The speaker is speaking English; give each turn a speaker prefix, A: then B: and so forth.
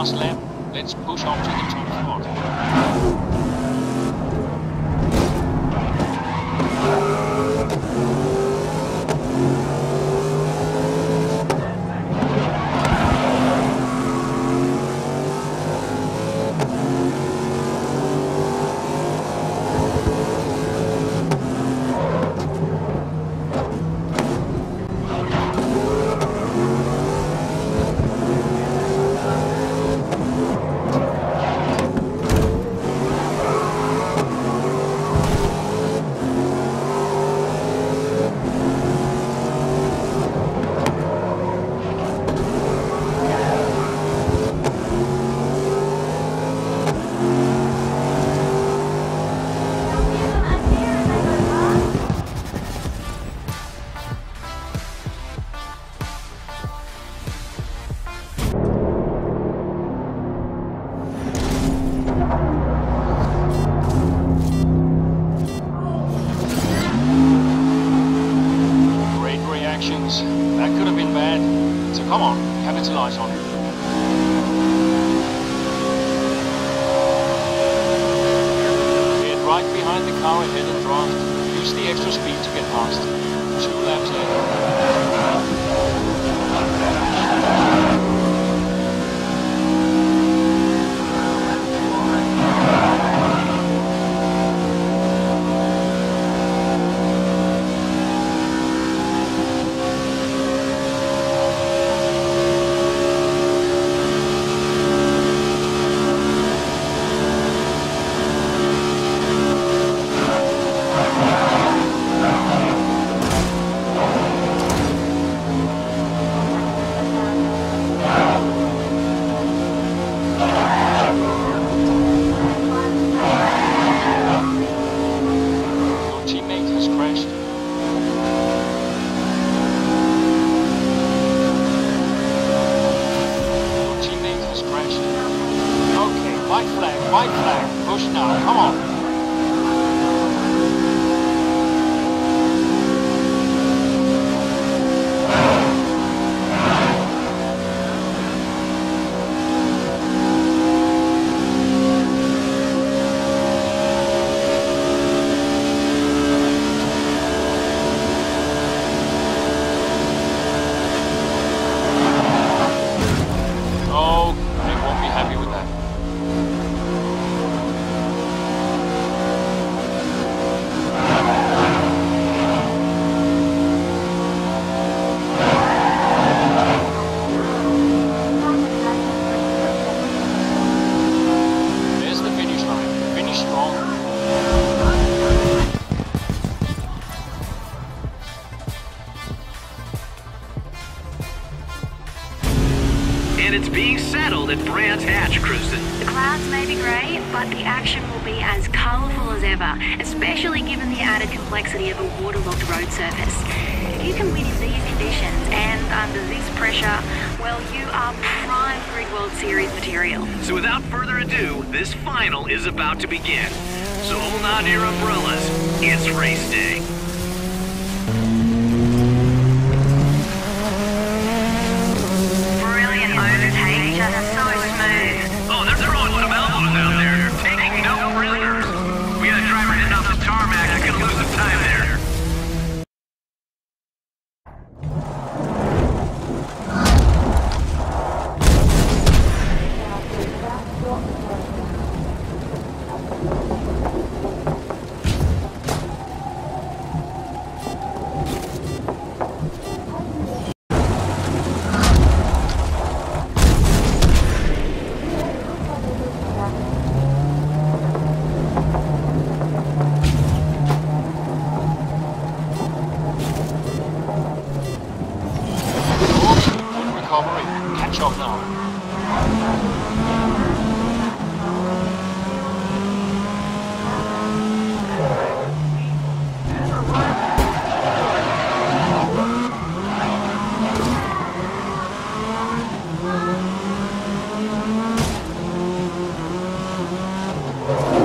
A: Last lap, let's push on to the top spot. White flag, white flag. Push now, come on.
B: It's being settled at Brands Hatch, Cruzen.
C: The clouds may be grey, but the action will be as colourful as ever, especially given the added complexity of a waterlogged road surface. If you can win in these conditions and under this pressure, well, you are prime Grid World Series material.
B: So without further ado, this final is about to begin. So hold on to your umbrellas. It's race day.
A: Drive you